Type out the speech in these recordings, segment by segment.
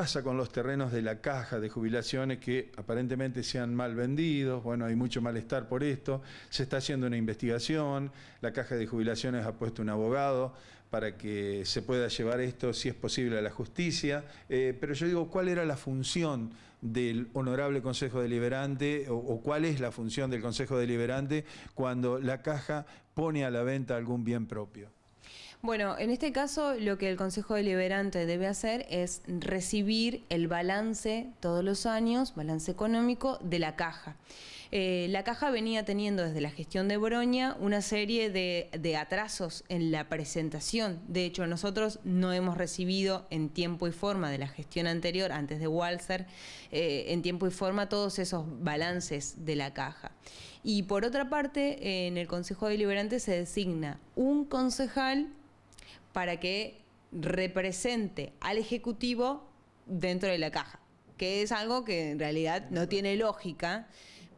pasa con los terrenos de la caja de jubilaciones que aparentemente se han mal vendidos? Bueno, hay mucho malestar por esto. Se está haciendo una investigación. La caja de jubilaciones ha puesto un abogado para que se pueda llevar esto, si es posible, a la justicia. Eh, pero yo digo, ¿cuál era la función del honorable Consejo Deliberante o, o cuál es la función del Consejo Deliberante cuando la caja pone a la venta algún bien propio? Bueno, en este caso lo que el Consejo Deliberante debe hacer es recibir el balance todos los años, balance económico de la caja. Eh, la caja venía teniendo desde la gestión de Boroña una serie de, atrasos en la presentación. De hecho, nosotros no hemos recibido en tiempo y forma de la gestión anterior, antes de Walser, eh, en tiempo y forma todos esos balances de la caja. Y por otra parte, en el Consejo Deliberante se designa un concejal para que represente al Ejecutivo dentro de la caja, que es algo que en realidad no tiene lógica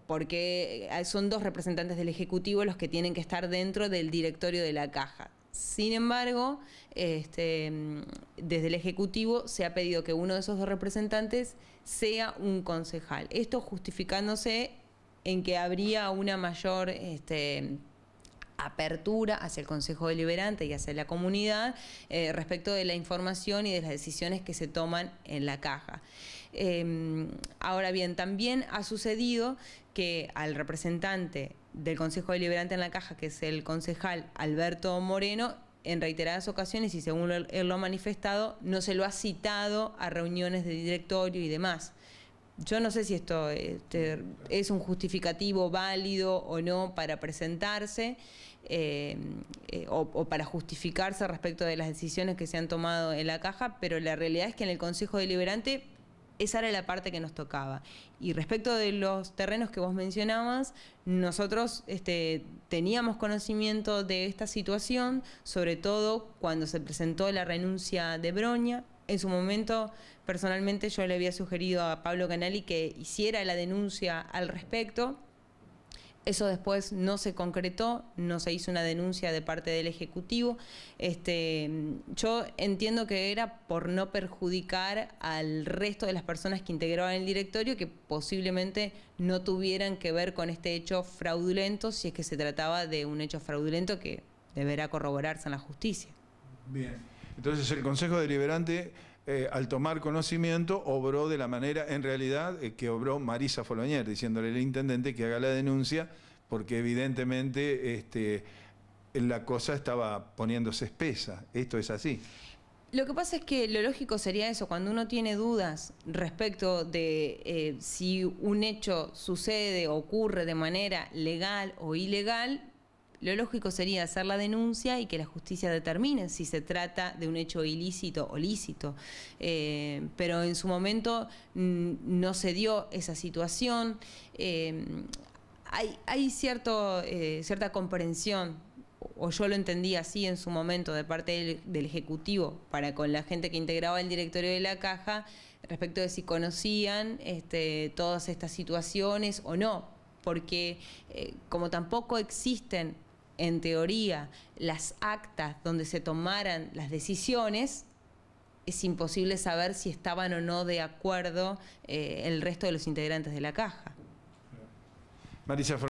porque eh, son dos representantes del Ejecutivo los que tienen que estar dentro del directorio de la caja. Sin embargo, este, desde el Ejecutivo se ha pedido que uno de esos dos representantes sea un concejal. Esto justificándose en que habría una mayor este, apertura hacia el Consejo Deliberante y hacia la comunidad eh, respecto de la información y de las decisiones que se toman en la caja. Em, ahora bien, también ha sucedido que al representante del Consejo Deliberante en la caja, que es el concejal Alberto Moreno, en reiteradas ocasiones y según él lo ha manifestado, no se lo ha citado a reuniones de directorio y demás. Yo no sé si esto este, es un justificativo válido o no para presentarse eh, eh, o, para justificarse respecto de las decisiones que se han tomado en la caja, pero la realidad es que en el Consejo Deliberante esa era la parte que nos tocaba. Y respecto de los terrenos que vos mencionabas, nosotros este, teníamos conocimiento de esta situación, sobre todo cuando se presentó la renuncia de Broña, en su momento, personalmente, yo le había sugerido a Pablo Canali que hiciera la denuncia al respecto. Eso después no se concretó, no se hizo una denuncia de parte del Ejecutivo. Este, yo entiendo que era por no perjudicar al resto de las personas que integraban el directorio que posiblemente no tuvieran que ver con este hecho fraudulento, si es que se trataba de un hecho fraudulento que deberá corroborarse en la justicia. Bien. Entonces el Consejo Deliberante, eh, al tomar conocimiento, obró de la manera, en realidad, eh, que obró Marisa Foloñer, diciéndole al intendente que haga la denuncia, porque evidentemente este, la cosa estaba poniéndose espesa. Esto es así. Lo que pasa es que lo lógico sería eso, cuando uno tiene dudas respecto de eh, si un hecho sucede, ocurre de manera legal o ilegal, lo lógico sería hacer la denuncia y que la justicia determine si se trata de un hecho ilícito o lícito. Eh, pero en su momento mm, no se dio esa situación. Eh, hay, eh, cierta comprensión o yo lo entendí así en su momento de parte del, Ejecutivo para con la gente que integraba el directorio de la caja respecto de si conocían este, todas estas situaciones o no, porque como tampoco existen en teoría, las actas donde se tomaran las decisiones, es imposible saber si estaban o no de acuerdo eh, el resto de los integrantes de la caja. Marisa